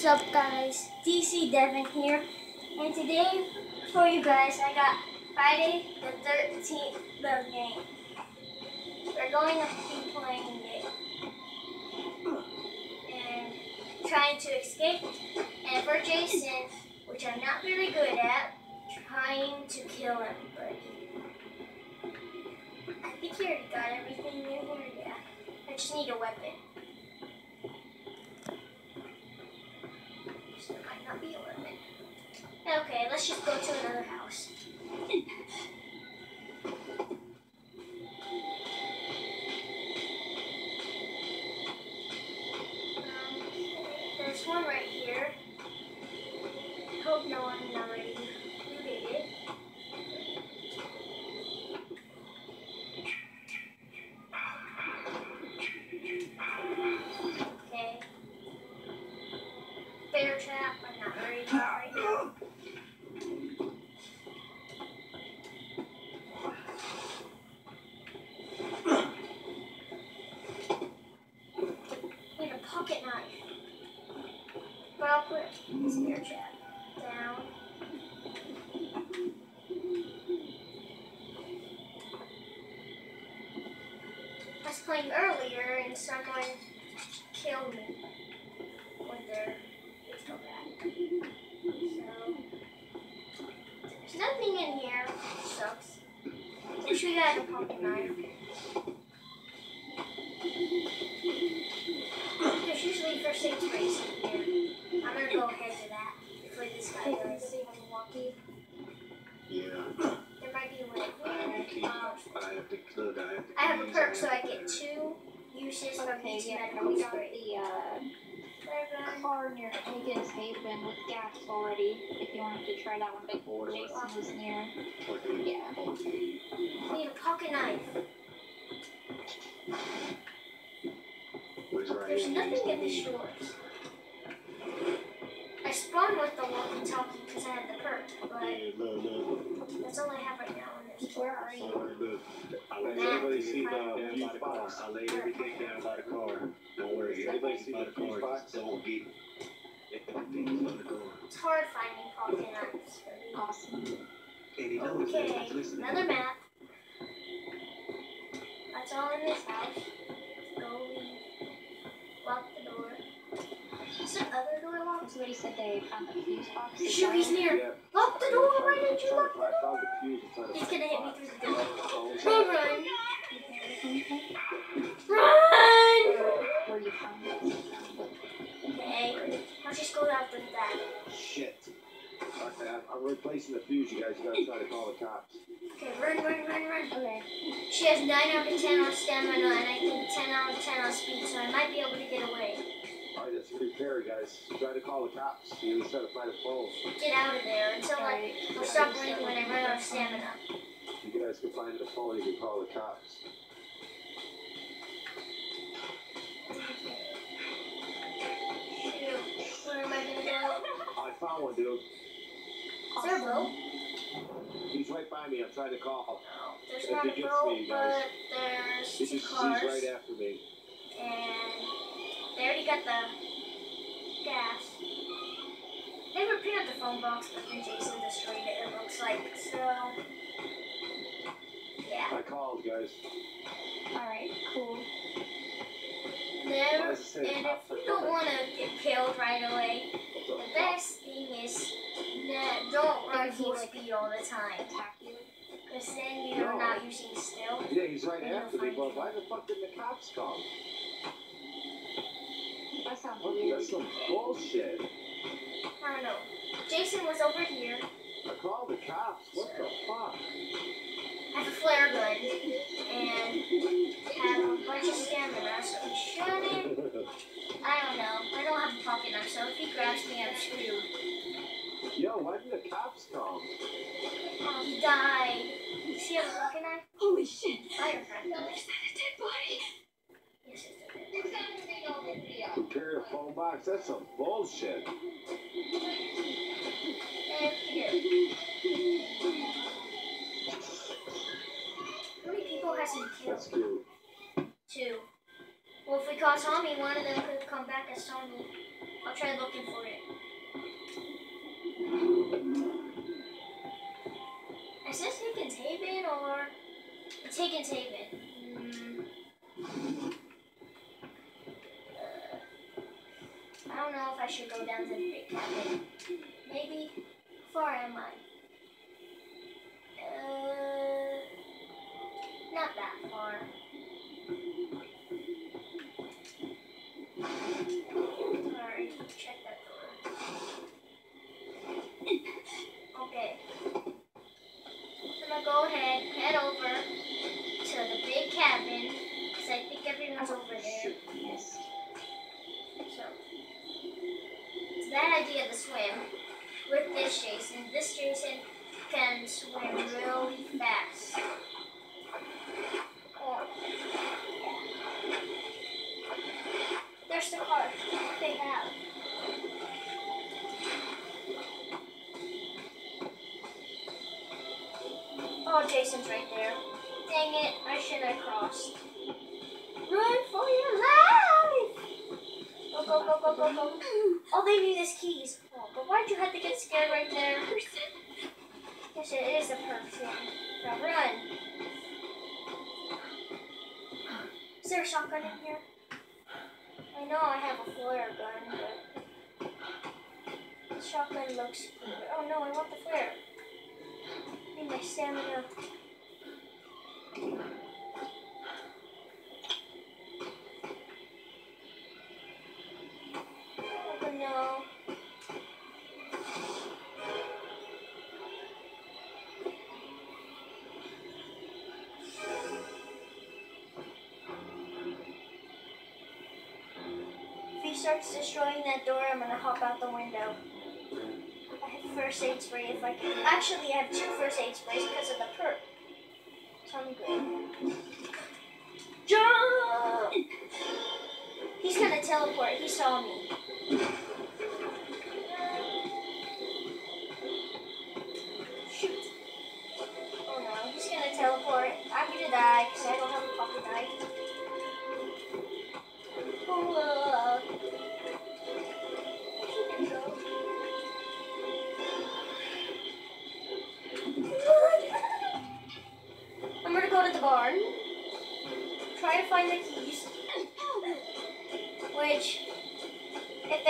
What's up guys? DC Devin here. And today for you guys I got Friday the 13th the game. We're going to be playing it. And trying to escape. And for Jason, which I'm not very good at, trying to kill everybody. I think he already got everything in here, yeah. I just need a weapon. Might not be. Okay, let's just go to another house. Um, there's one right here. Hope no one already looted it. Okay. Bear trap, I'm not worried about right now. Need a pocket knife. Put this bear trap down. I was playing earlier and someone but Order Jason was near. Yeah. I need a pocket knife. Where's right There's nothing in the Needs to stores. I spawned with the walkie-talkie because I had the perk, be- but Hey, look, look. that's all I have right now in this. Where are you? Alright, look. I laid Matt, everybody see uh, the Matt. fuse box. I laid everything down by the car. Don't worry, everybody see by the car. Don't get everything by the car. It's hard finding pocket knives for me. Awesome. And he knows that. Okay, another map. That's all in this house. Go leave. Lock the door. Is the other door locked? Somebody said they found the fuse box. Shoot, he's near. Yeah. Lock the door. Why didn't you lock the door? the fuse inside the He's gonna hit me through the door. box. Run, run, run! Where you found it? Okay, I'll just go after that. Shit. Okay, I'm- I'm replacing the fuse, you guys. You gotta try to call the cops. Okay, run, run, run, run. Okay. She has 9 out of 10 on stamina and I think 10 out of 10 on speed, so I might be able to get away. Alright, let's prepare, guys. Try to call the cops. You just try to find a phone. Get out of there until I I'll stop running when I run out of stamina. You guys can find the phone, you can call the cops. Go? I found one, dude. Is there a boat? He's right by me. I'm trying to call. There's If not a gets me, but there's He's, two he's cars. right after me. And they already got the gas. They repaired the phone box, but then Jason destroyed it, it looks like. So, yeah. I called, guys. Alright, cool. I and if you don't want to get killed right away, What's the up? Best thing is that don't run full speed all the time. Attack. Because then you're No. not using stealth. Yeah, he's right Then after you'll me, but him. why the fuck didn't the cops come? That sounds What- weird. That's some bullshit. I don't know. Jason was over here. I called the cops. What the fuck? Have a flare gun and have a bunch of stamina, so he shouldn't. I don't know. I don't have a pocket knife, so if he grabs me, I'm screwed. Yo, why didn't the cops come? Oh, he died. Does he have a pocket knife? Holy shit! Fire friend. Oh, is that a dead body? Yes, it's a Prepare the phone box. That's some bullshit. Try looking for it. Is this Higgins Haven or it's Higgins Haven? Idea to swim with this Jason. This Jason can swim really fast. There's the car they have. Oh, Jason's right there. Dang it, I shouldn't have crossed. Run for your life! Go, go, go, go, go, go. All they need is keys. Oh, but why'd you have to get scared right there? Yes, it is a person. Now run. Is there a shotgun in here? I know I have a flare gun, but the shotgun looks good. Oh no, I want the flare. I need my stamina. Starts destroying that door, I'm gonna hop out the window. I have first aid spray if I can. Actually, I have two first aid sprays because of the perk. So I'm good. Jump! He's gonna teleport. He saw me.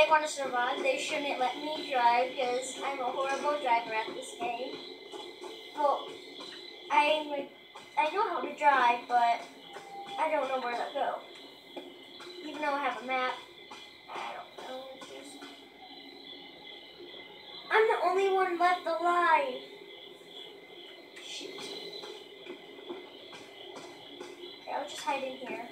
They want to survive, they shouldn't let me drive because I'm a horrible driver at this game. Well, I I know how to drive, but I don't know where to go. Even though I have a map, I don't know. I'm the only one left alive. Shoot. Okay, I'll just hide in here.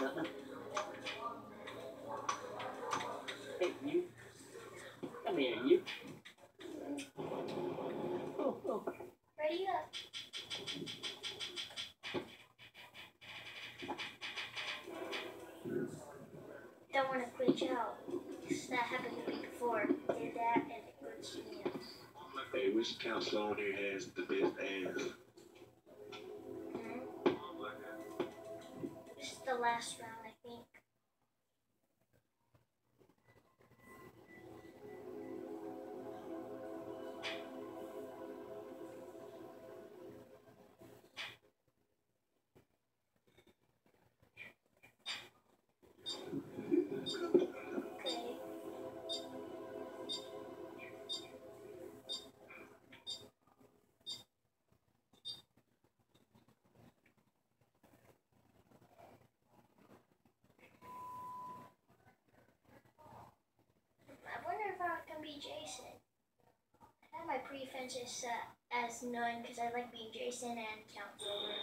I did Jason. I have my prefences set uh, as none because I like being Jason and Counselor.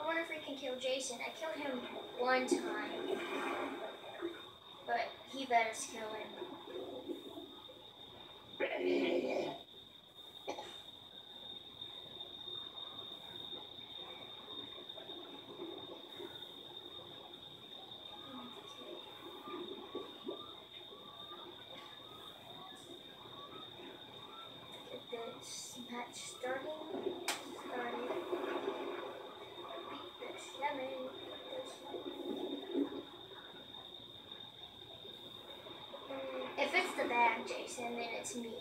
I wonder if we can kill Jason. I killed him one time, but he let us kill him. If it's the bad Jason, then it's me.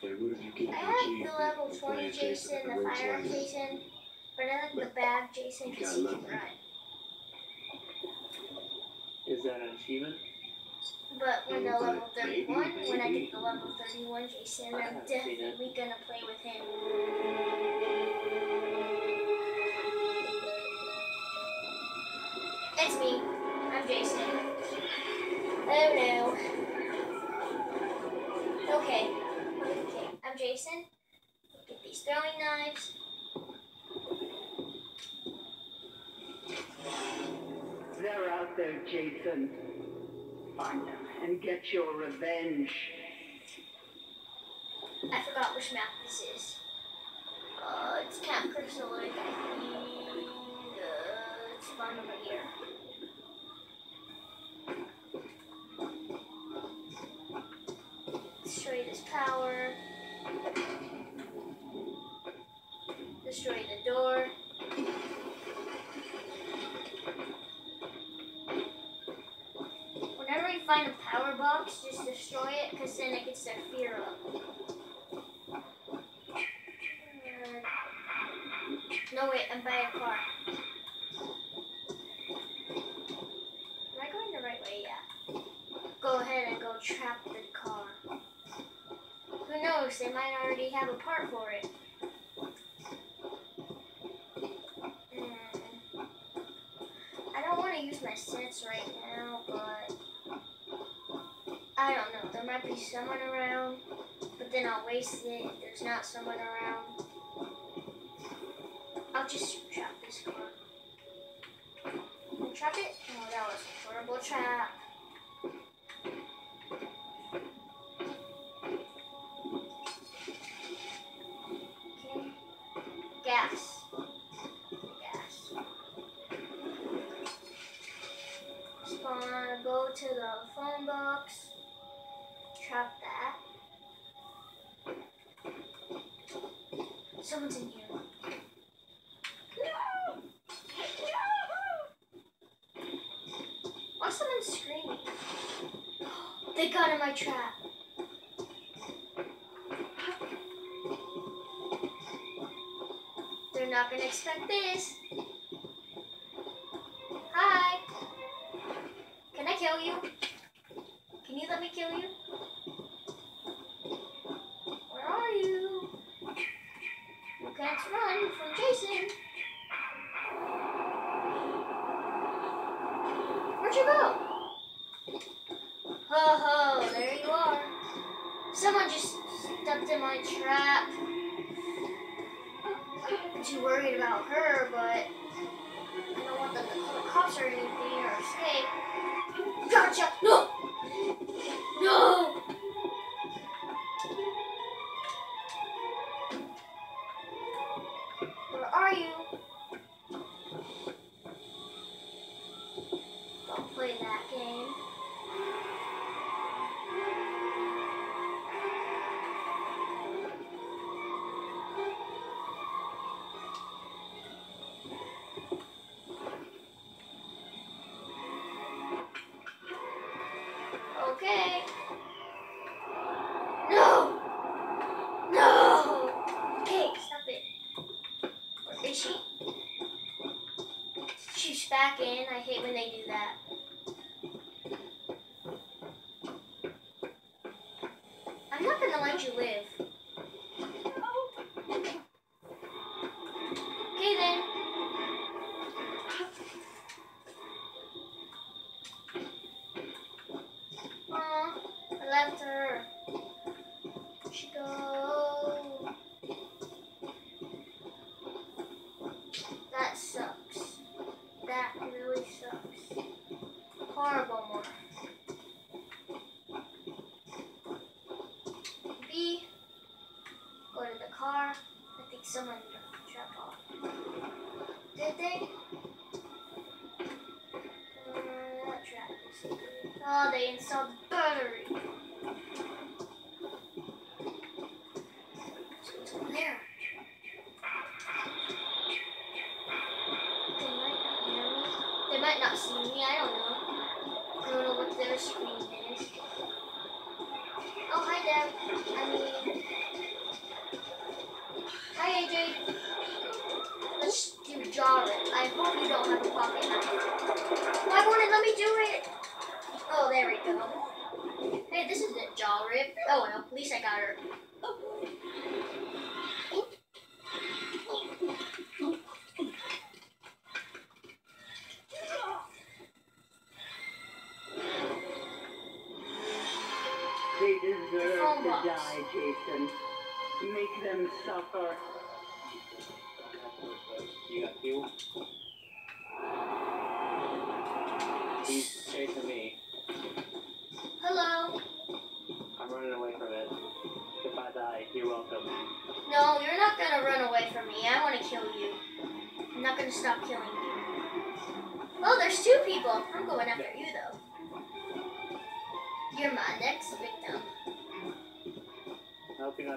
Hey, what if you get I the have the level for 20 playing Jason, at the Roach fire Lane? Jason, but I like the bad Jason because he can run. Is that an achievement? But when the level 31, when I get the level 31 Jason, I'm definitely gonna play with him. It's me. I'm Jason. Oh no. Okay. Okay, I'm Jason. Get these throwing knives. They're out there, Jason. Find them and get your revenge. I forgot which map this is. Uh, it's Camp Crystal Lake, I think. Uh, it's found over here. Destroy this power. Destroy the door. Whenever you find a power box, just destroy it, because then it gets their fear up. No, wait, I'm by a car. Am I going the right way? Yeah. Go ahead and go trap the car. Who knows? They might already have a part for it. Mm. I don't want to use my sense right now, but I don't know. There might be someone around, but then I'll waste it if there's not someone around. I'll just trap this card. Trap it? Oh, that was a horrible trap. Someone's in here. No! No! Why someone screaming? They got in my trap. They're not gonna expect this. Hi. Can I kill you? Can you let me kill you? Okay. No! No! Okay, stop it. Is she? She's back in. I hate when they do that. I'm not gonna let you live. Someone shut off. Did they? Uh, trap Oh, they installed the battery. So there. They might not hear me. They might not see me. I don't know. I don't know what their screen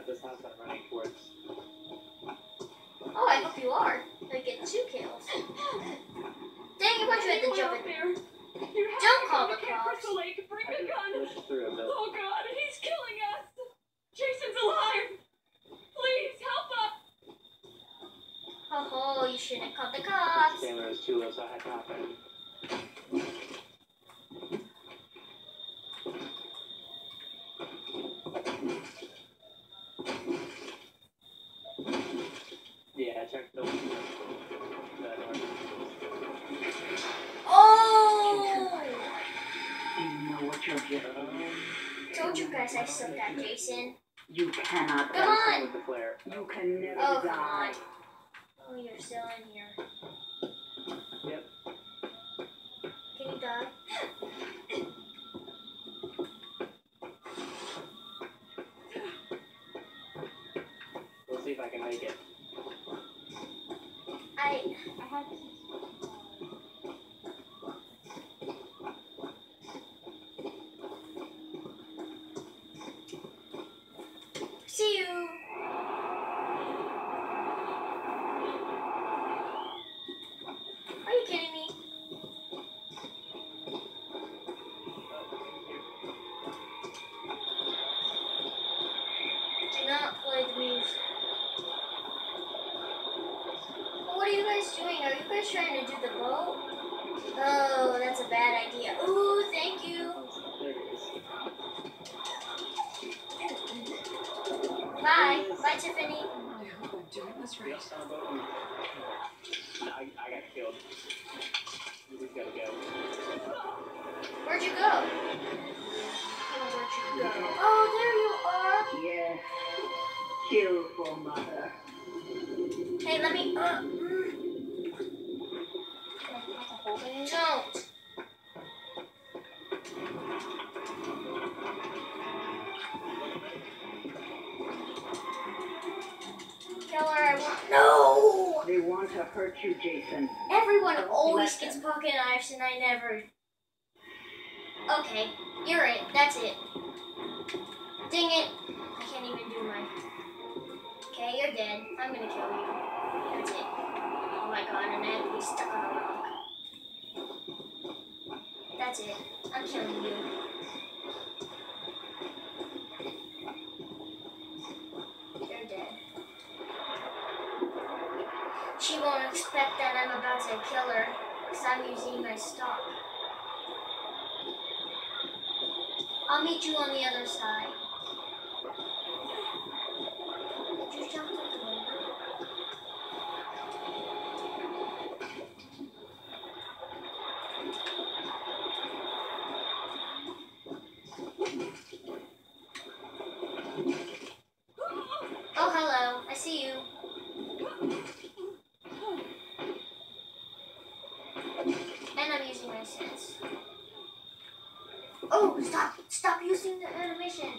I hope not this house I'm running towards. Oh, I hope you are. I get two kills. Dang it, why'd you have to jump in? there? Don't call the cops. Crystal Lake. Bring I the just gun. pushed through a bit. Oh God, he's killing us. Jason's alive. Please help us. Oh, ho, you shouldn't have called the cops. Camera was too low, so I had to Killer, no! They want to hurt you, Jason. Everyone always gets pocket knives, and I never. Okay, you're right. That's it. Dang it! I can't even do my. Okay, you're dead. I'm gonna kill you. That's it. Oh my god, and I have to be stuck on a rock. That's it. I'm killing you. suspect that I'm about to kill her because I'm using my stock. I'll meet you on the other side. Oh, stop, stop using the animation.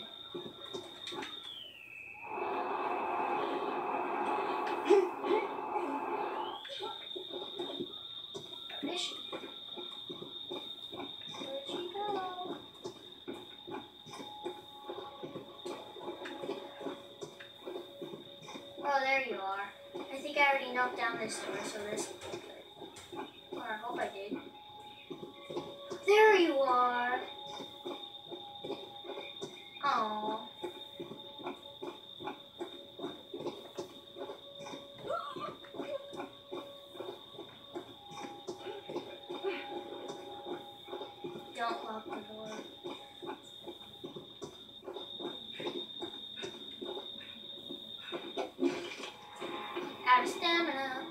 stamina.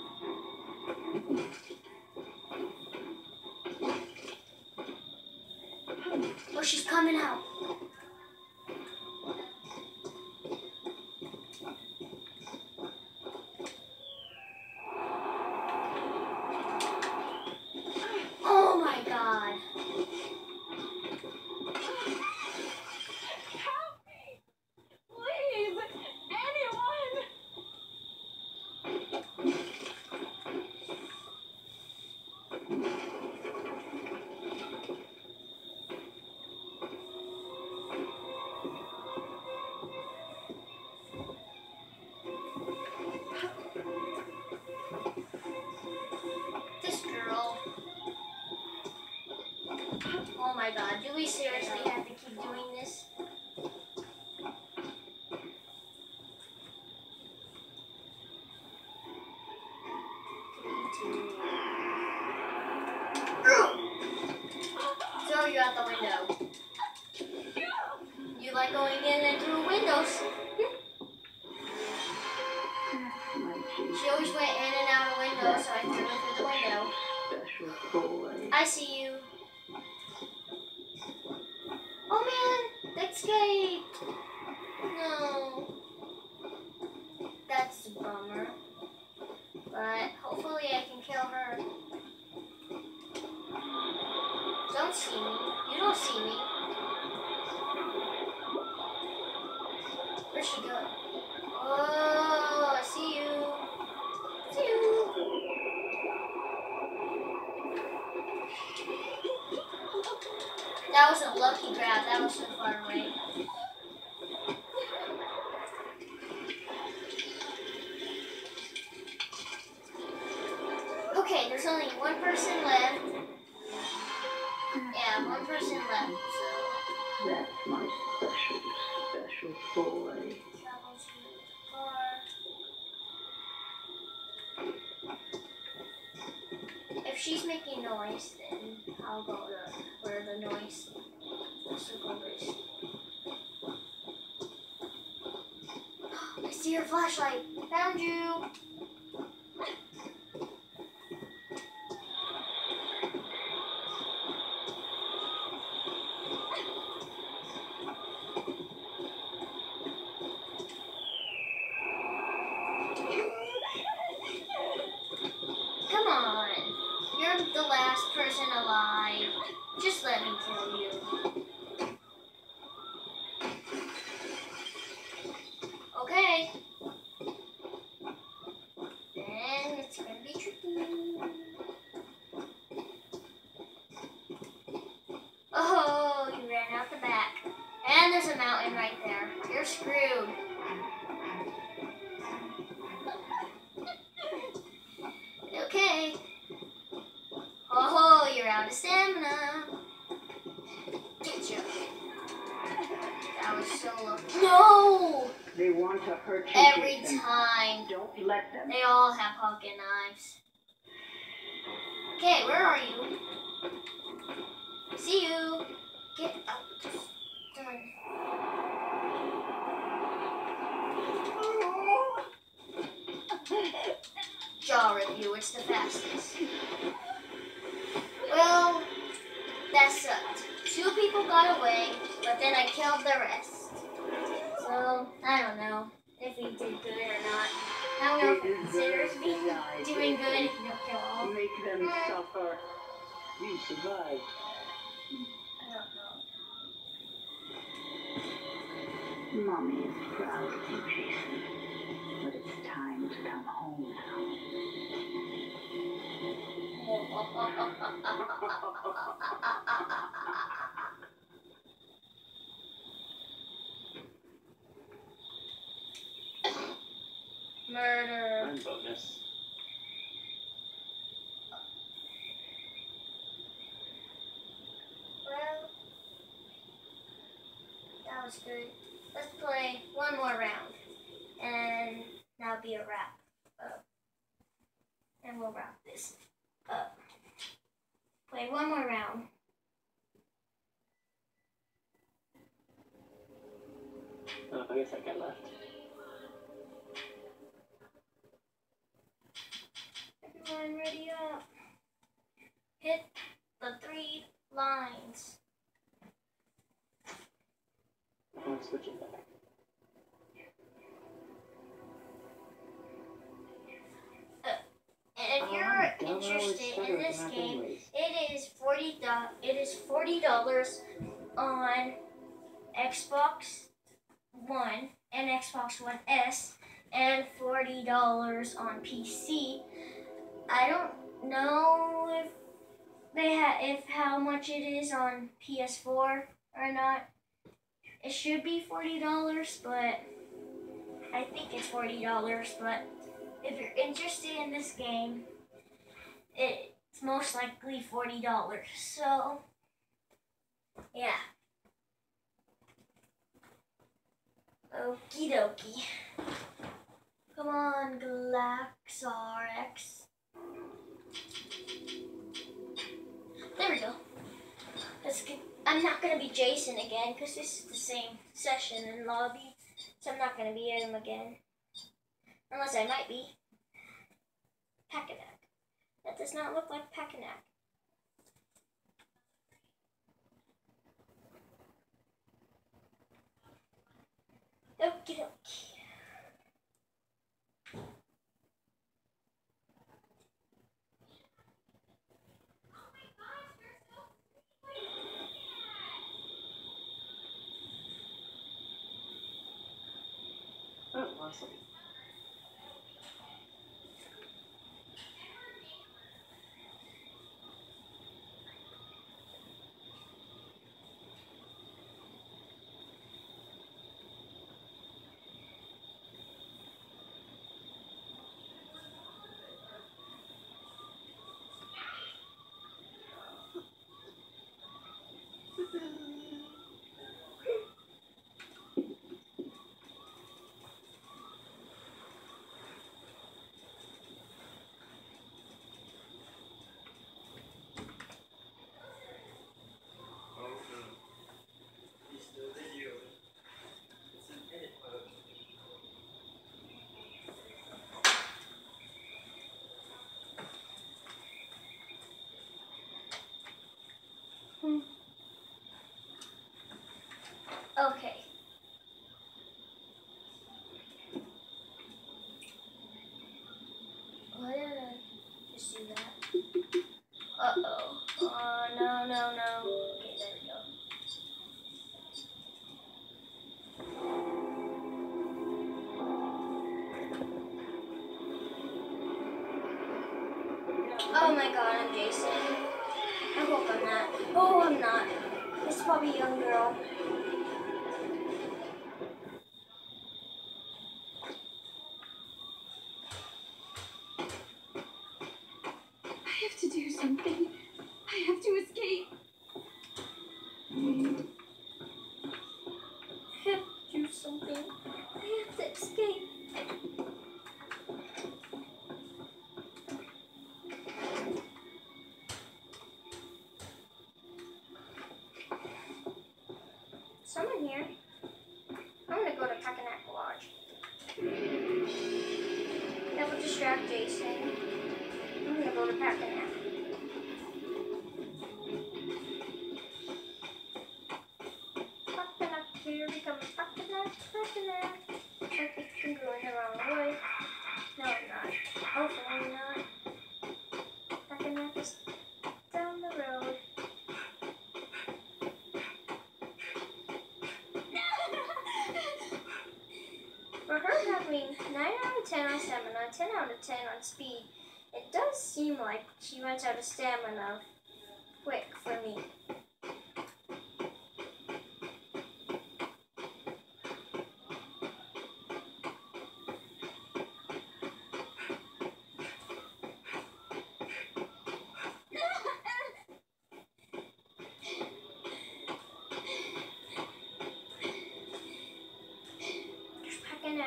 Oh, she's coming out. my god, do we seriously escaped! Flashlight. The fastest. Well, that sucked. Two people got away, but then I killed the rest. So, I don't know if we did good or not. I don't know if it considers me doing good if you don't kill all. Make them suffer. You survived. I don't know. Mommy is proud of you, Jason. But it's time to come home now. Murder. Burn bonus. Well, that was good. Let's play one more round, and that'll be a wrap. up. and we'll wrap this. One more round. Oh, I guess I got left. Know if they ha- if how much it is on PS4 or not. It should be forty dollars, but I think it's forty dollars. But if you're interested in this game, it's most likely forty dollars. So, yeah. Okie dokie. Come on, GlaxRx. There we go. Let's get, I'm not gonna be Jason again because this is the same session and lobby, so I'm not gonna be him again. Unless I might be. Packanack. That does not look like Packanack. Okie dokie. Oh, awesome. Okay. I have to do something. We come. Packanack, Packanack. Okay, I'm going the wrong way. No, I'm not. Hopefully not. Down the road. For her having 9 out of 10 on stamina, 10 out of 10 on speed, it does seem like she runs out of stamina quick for me. Just packing it.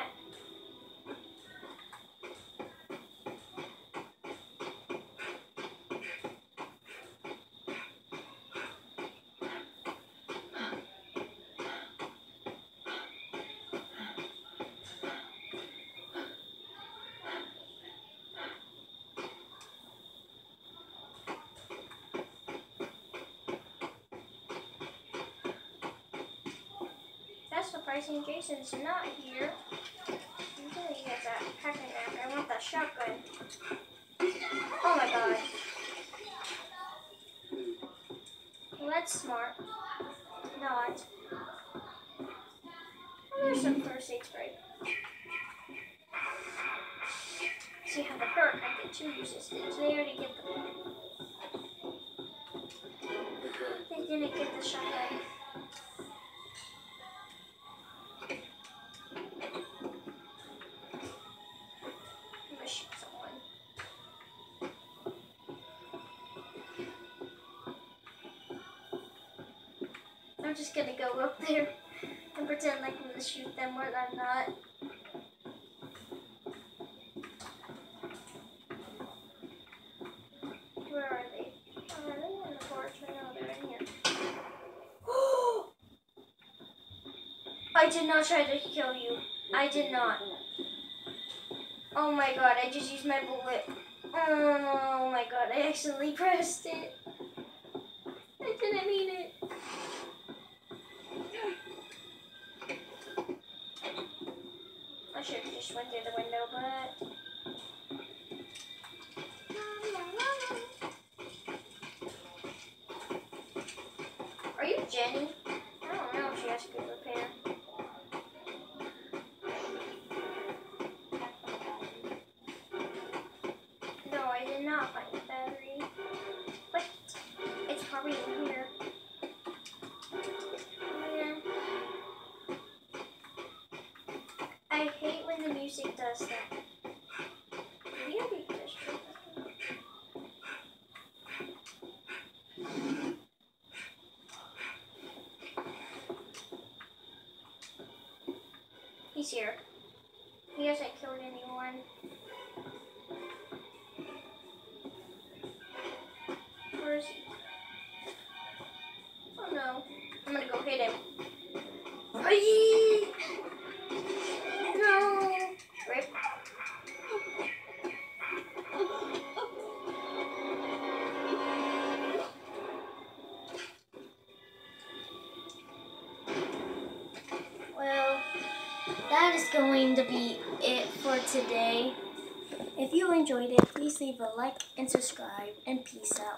That's surprising Jason's not here. Usually he has that packing knack. I want that shotgun. Oh my god. Well, that's smart. Not. Oh, there's some first aid spray. See how the perk I get two uses. Did they already get the They didn't get the shotgun. Shoot them when I'm not. Where are they? Oh, they the? I they're in here. I did not try to kill you. I did not. Oh my god, I just used my bullet. Oh my god, I accidentally pressed it. Does that. He's here. He hasn't killed anyone. To be it for today. If you enjoyed it, please leave a like and subscribe, and peace out.